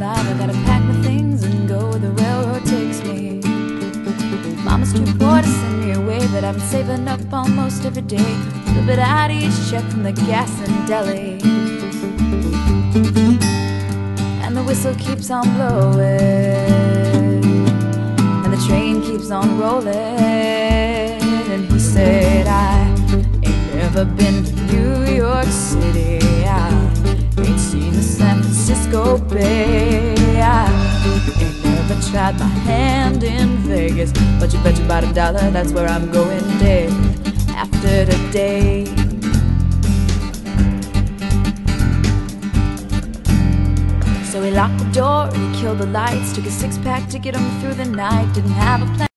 alive. I gotta pack my things and go where the railroad takes me. Mama's too poor to send me away, but I've been saving up almost every day. A little bit out each check from the gas and deli. And the whistle keeps on blowing, and the train keeps on rolling. And he said, I ain't never been to New York City. San Francisco Bay. I ain't never tried my hand in Vegas. But you bet you about a dollar that's where I'm going day after today. So he locked the door, he killed the lights, took a six pack to get him through the night. Didn't have a plan.